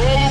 All